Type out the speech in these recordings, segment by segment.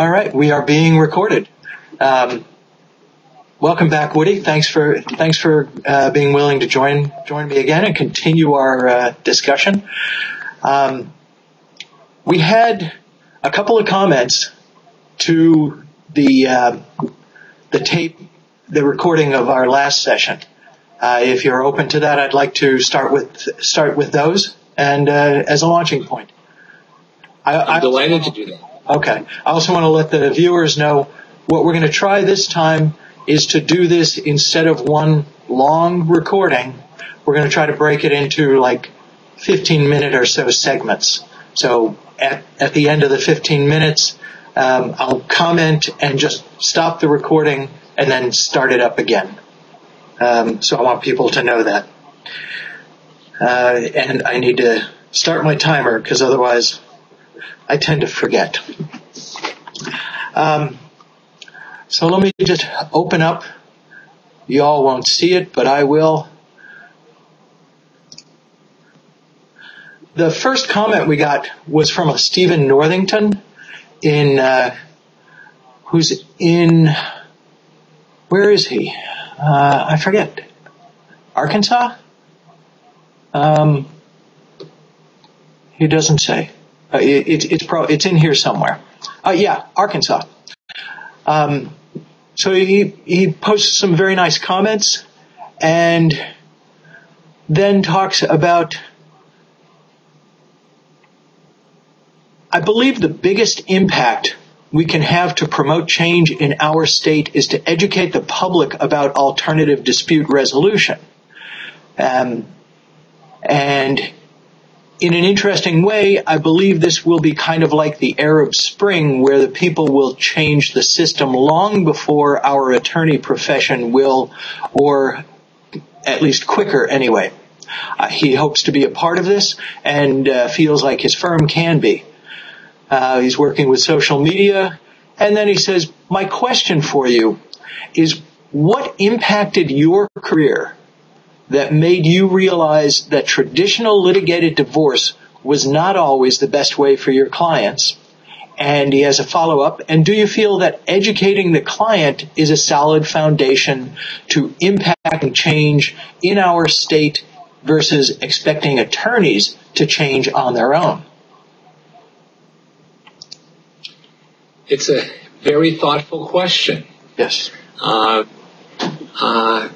All right, we are being recorded. Um, welcome back, Woody. Thanks for thanks for uh, being willing to join join me again and continue our uh, discussion. Um, we had a couple of comments to the uh, the tape, the recording of our last session. Uh, if you're open to that, I'd like to start with start with those and uh, as a launching point. I, am delighted to do that. Okay. I also want to let the viewers know what we're going to try this time is to do this instead of one long recording. We're going to try to break it into like 15 minute or so segments. So at, at the end of the 15 minutes, um, I'll comment and just stop the recording and then start it up again. Um, so I want people to know that. Uh, and I need to start my timer because otherwise I tend to forget. Um, so let me just open up. Y'all won't see it, but I will. The first comment we got was from a Stephen Northington in, uh, who's in, where is he? Uh, I forget. Arkansas? Um, he doesn't say. Uh, it, it, it's pro, it's in here somewhere. Uh, yeah, Arkansas. Um, so he he posts some very nice comments, and then talks about. I believe the biggest impact we can have to promote change in our state is to educate the public about alternative dispute resolution. Um, and in an interesting way, I believe this will be kind of like the Arab Spring, where the people will change the system long before our attorney profession will, or at least quicker anyway. Uh, he hopes to be a part of this and uh, feels like his firm can be. Uh, he's working with social media. And then he says, my question for you is what impacted your career that made you realize that traditional litigated divorce was not always the best way for your clients? And he has a follow up. And do you feel that educating the client is a solid foundation to impact and change in our state versus expecting attorneys to change on their own? It's a very thoughtful question. Yes. Uh, uh,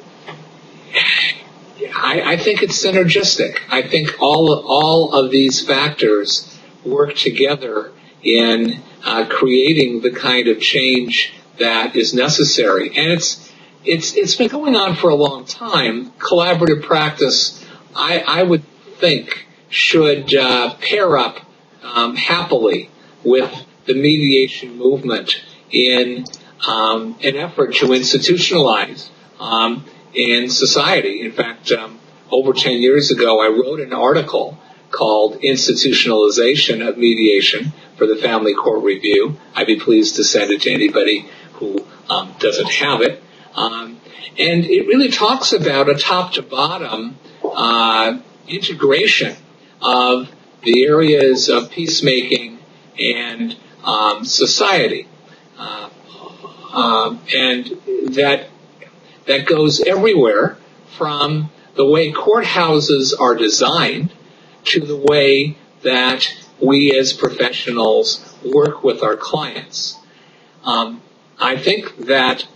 I, I, think it's synergistic. I think all all of these factors work together in uh, creating the kind of change that is necessary, and it's it's it's been going on for a long time. Collaborative practice, I, I would think, should uh, pair up um, happily with the mediation movement in um, an effort to institutionalize um, in society. In fact, um, over 10 years ago, I wrote an article called Institutionalization of Mediation for the Family Court Review. I'd be pleased to send it to anybody who um, doesn't have it. Um, and it really talks about a top to bottom uh, integration of the areas of peacemaking and um, society. Uh, um, and that that goes everywhere from the way courthouses are designed to the way that we as professionals work with our clients. Um, I think that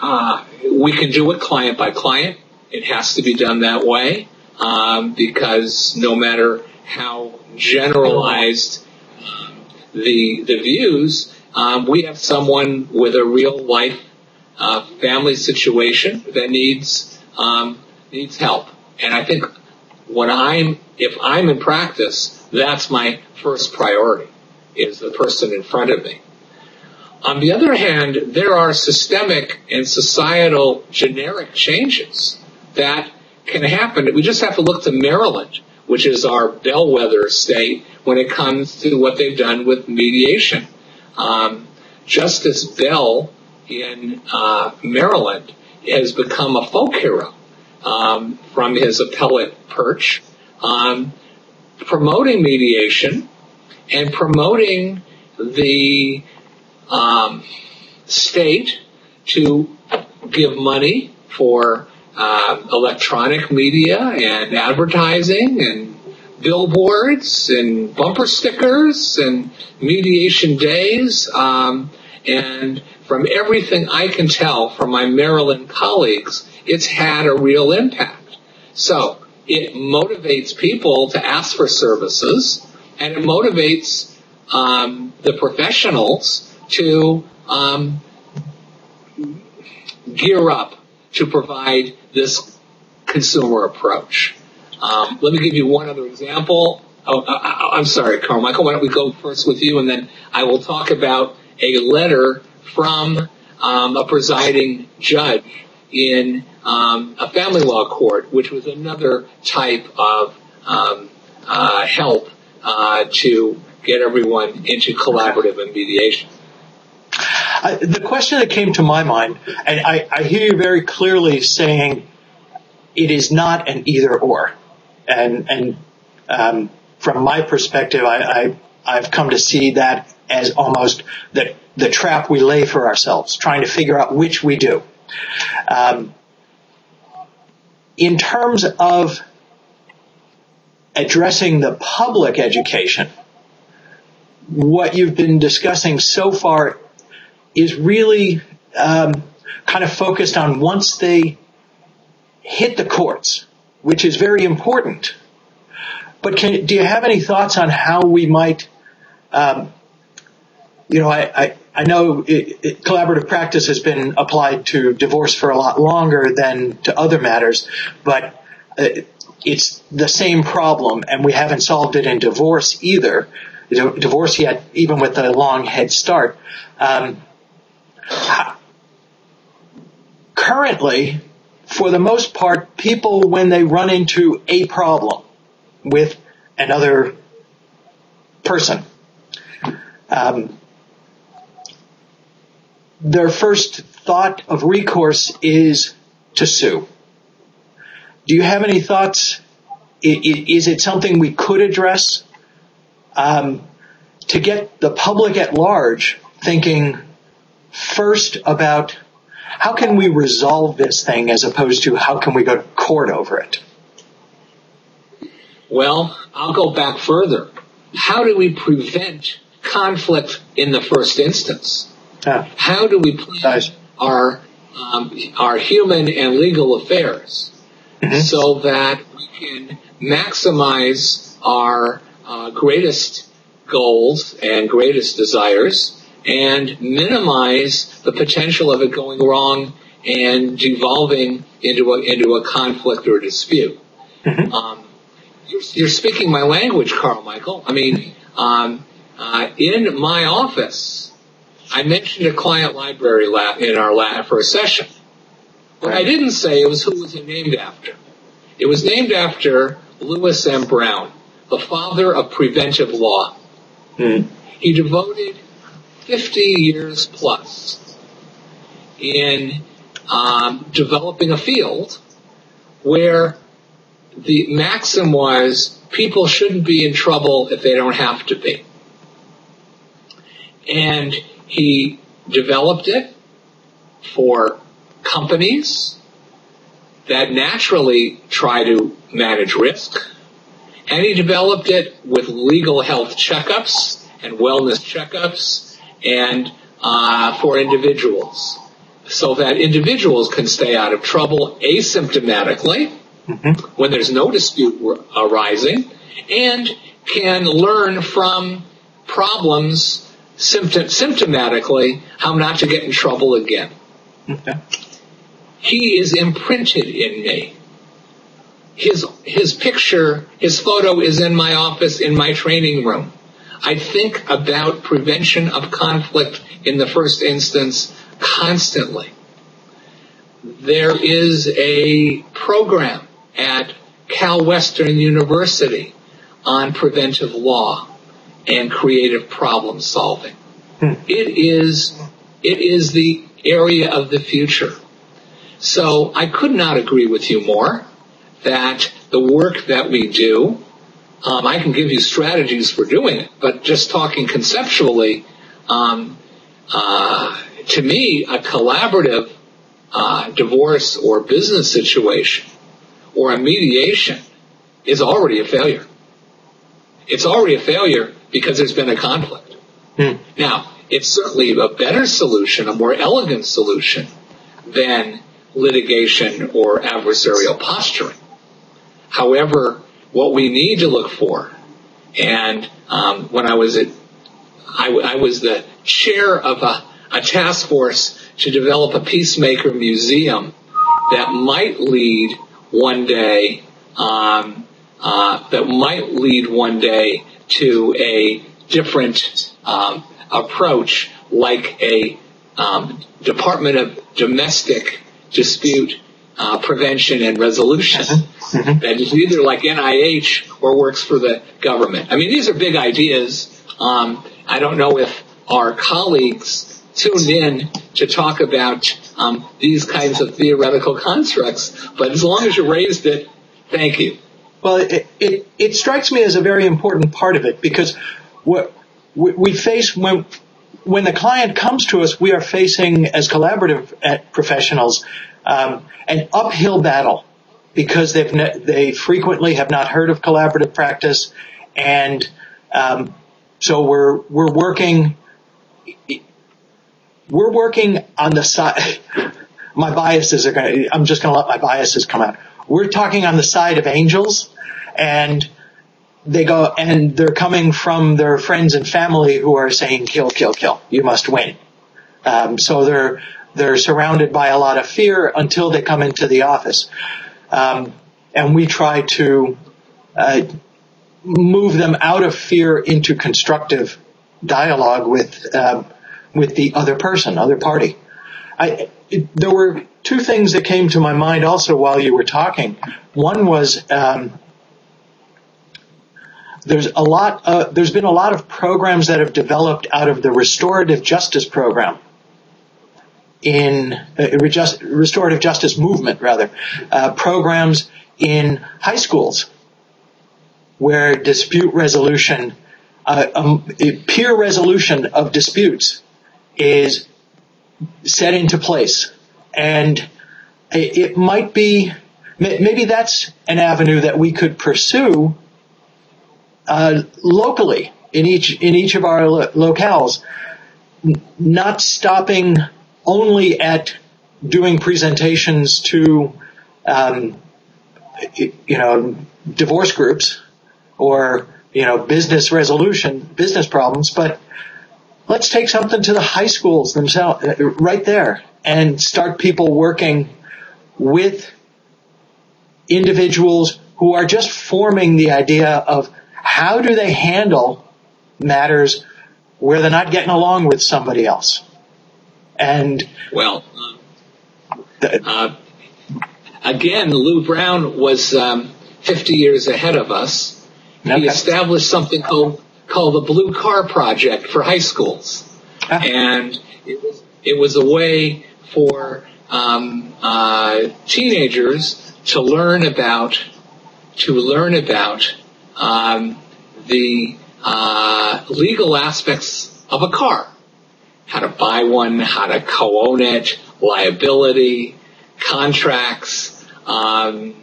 uh, we can do it client by client. It has to be done that way um, because no matter how generalized the the views, um, we have someone with a real life uh, family situation that needs um, needs help. And I think when I'm if I'm in practice, that's my first priority is the person in front of me. On the other hand, there are systemic and societal generic changes that can happen. We just have to look to Maryland which is our bellwether state when it comes to what they've done with mediation. Um, Justice Bell in uh, Maryland has become a folk hero um, from his appellate perch, um, promoting mediation and promoting the um, state to give money for uh, electronic media and advertising and billboards and bumper stickers and mediation days. Um, and from everything I can tell from my Maryland colleagues, it's had a real impact. So it motivates people to ask for services and it motivates um, the professionals to um, gear up to provide this consumer approach. Um, let me give you one other example. Oh, I, uh, uh, I'm sorry, Carmichael. Why don't we go first with you, and then I will talk about a letter from um, a presiding judge in um, a family law court, which was another type of um, uh, help uh, to get everyone into collaborative and mediation. Uh, the question that came to my mind, and I, I hear you very clearly saying it is not an either or, and and um, from my perspective, I, I have come to see that as almost the the trap we lay for ourselves, trying to figure out which we do. Um, in terms of addressing the public education, what you've been discussing so far is really um, kind of focused on once they hit the courts, which is very important. But can, do you have any thoughts on how we might, um, you know, I, I, I know it, it, collaborative practice has been applied to divorce for a lot longer than to other matters, but uh, it's the same problem, and we haven't solved it in divorce either. Divorce yet, even with a long head start. Um, currently, for the most part, people, when they run into a problem with another person, um, their first thought of recourse is to sue. Do you have any thoughts? Is it something we could address um, to get the public at large thinking first about how can we resolve this thing as opposed to how can we go to court over it? Well, I'll go back further. How do we prevent conflict in the first instance? Ah. How do we plan nice. our um, our human and legal affairs mm-hmm. so that we can maximize our uh, greatest goals and greatest desires and minimize the potential of it going wrong and devolving into a, into a conflict or dispute. Mm-hmm. Um, you're, you're, speaking my language, Carl Michael. I mean, um, uh, in my office, I mentioned a client library lab in our lab for a session. What I didn't say was who was it named after. It was named after Louis M. Brown, the father of preventive law. Mm. He devoted 50 years plus in um, developing a field where the maxim was people shouldn't be in trouble if they don't have to be. And he developed it for companies that naturally try to manage risk. And he developed it with legal health checkups and wellness checkups and uh, for individuals so that individuals can stay out of trouble asymptomatically mm-hmm. when there's no dispute arising and can learn from problems symptom- symptomatically how not to get in trouble again. Okay. He is imprinted in me. His, his picture, his photo is in my office in my training room. I think about prevention of conflict in the first instance constantly. There is a program at Cal Western University on preventive law and creative problem solving. Hmm. It is, it is the area of the future. So I could not agree with you more that the work that we do um, I can give you strategies for doing it, but just talking conceptually, um, uh, to me, a collaborative uh, divorce or business situation or a mediation is already a failure. It's already a failure because there's been a conflict. Hmm. Now, it's certainly a better solution, a more elegant solution than litigation or adversarial posturing. However, what we need to look for, and um, when I was at, I, I was the chair of a, a task force to develop a peacemaker museum that might lead one day, um, uh, that might lead one day to a different um, approach, like a um, Department of Domestic Dispute uh, Prevention and Resolution mm-hmm. mm-hmm. that is either like NIH or works for the government. I mean, these are big ideas. Um, I don't know if our colleagues tuned in to talk about um, these kinds of theoretical constructs, but as long as you raised it, thank you. Well, it, it, it strikes me as a very important part of it because what we face when when the client comes to us, we are facing as collaborative uh, professionals um, an uphill battle because they've ne- they frequently have not heard of collaborative practice, and um, so we're we're working we're working on the side. my biases are going. to I'm just going to let my biases come out. We're talking on the side of angels, and they go and they're coming from their friends and family who are saying kill, kill, kill. You must win. Um, so they're they're surrounded by a lot of fear until they come into the office, um, and we try to uh, move them out of fear into constructive dialogue with um, with the other person, other party. I, it, there were two things that came to my mind also while you were talking. One was um, there's a lot. Uh, there's been a lot of programs that have developed out of the restorative justice program in uh, restorative justice movement, rather uh, programs in high schools where dispute resolution, uh, um, peer resolution of disputes is set into place, and it might be maybe that's an avenue that we could pursue uh, locally in each in each of our lo- locales, not stopping only at doing presentations to um, you know divorce groups or you know business resolution business problems, but let's take something to the high schools themselves uh, right there and start people working with individuals who are just forming the idea of how do they handle matters where they're not getting along with somebody else? And well, uh, again, Lou Brown was um, 50 years ahead of us. Okay. He established something called called the Blue Car Project for high schools, ah. and it was, it was a way for um, uh, teenagers to learn about to learn about um, the uh, legal aspects of a car. How to buy one, how to co-own it, liability, contracts, um,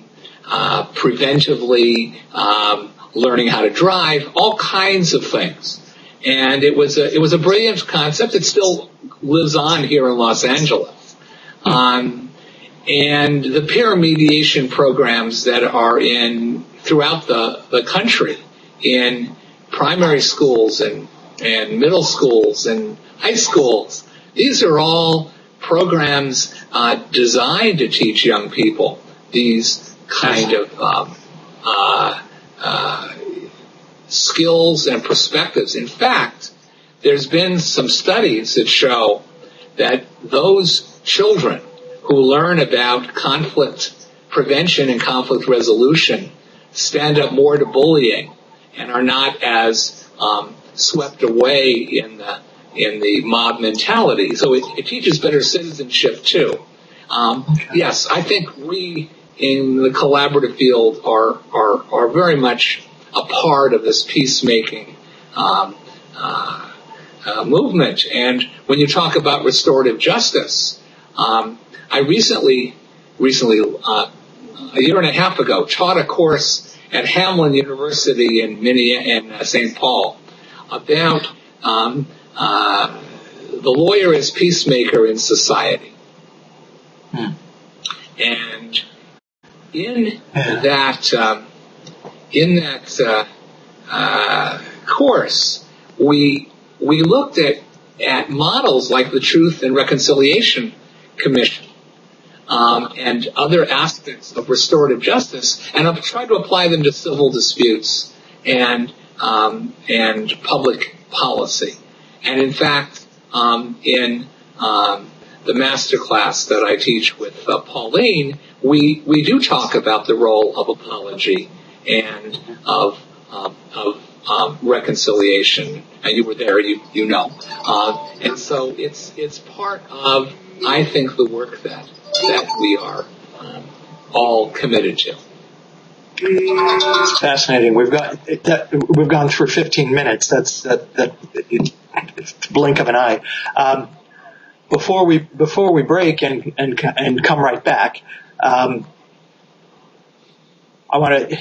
uh, preventively um, learning how to drive, all kinds of things. And it was a, it was a brilliant concept. It still lives on here in Los Angeles. Um, and the peer mediation programs that are in throughout the, the country in primary schools and, and middle schools and high schools. These are all programs uh, designed to teach young people these kind of um, uh, uh, skills and perspectives. In fact, there's been some studies that show that those children who learn about conflict prevention and conflict resolution stand up more to bullying and are not as um, swept away in the in the mob mentality. So it, it teaches better citizenship too. Um, yes, I think we in the collaborative field are are are very much a part of this peacemaking um, uh, uh, movement. And when you talk about restorative justice, um, I recently, recently, uh, a year and a half ago, taught a course at Hamline University in in uh, St. Paul about um, uh, the lawyer as peacemaker in society. Hmm. And in yeah. that um, in that uh, uh, course, we we looked at at models like the Truth and Reconciliation Commission um, and other aspects of restorative justice, and I've tried to apply them to civil disputes and um, and public policy. And in fact, um, in um, the master class that I teach with uh, Pauline, we we do talk about the role of apology and of um, of um, reconciliation. And you were there, you you know. Uh, and so it's it's part of I think the work that that we are um, all committed to. It's fascinating. We've got that, we've gone through 15 minutes. That's that, that it's blink of an eye. Um, before we before we break and and and come right back, um, I want to.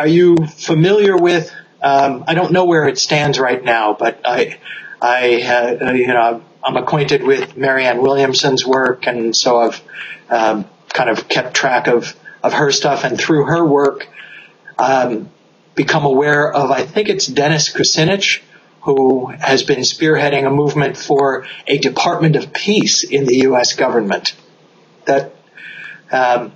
Are you familiar with? Um, I don't know where it stands right now, but I, I, uh, you know, I'm acquainted with Marianne Williamson's work, and so I've um, kind of kept track of of her stuff, and through her work, um, become aware of. I think it's Dennis Kucinich, who has been spearheading a movement for a Department of Peace in the U.S. government. That um,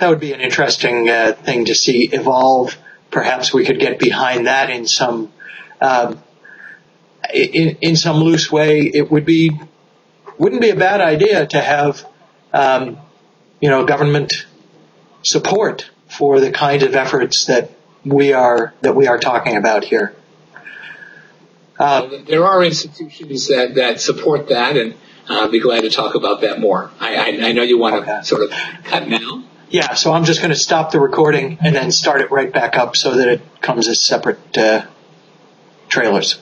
that would be an interesting uh, thing to see evolve. Perhaps we could get behind that in some um, in, in some loose way. It would be wouldn't be a bad idea to have um, you know government support for the kind of efforts that we are that we are talking about here. Uh, there are institutions that, that support that, and I'll uh, be glad to talk about that more. I, I, I know you want okay. to sort of cut now. Yeah, so I'm just going to stop the recording and then start it right back up so that it comes as separate uh, trailers.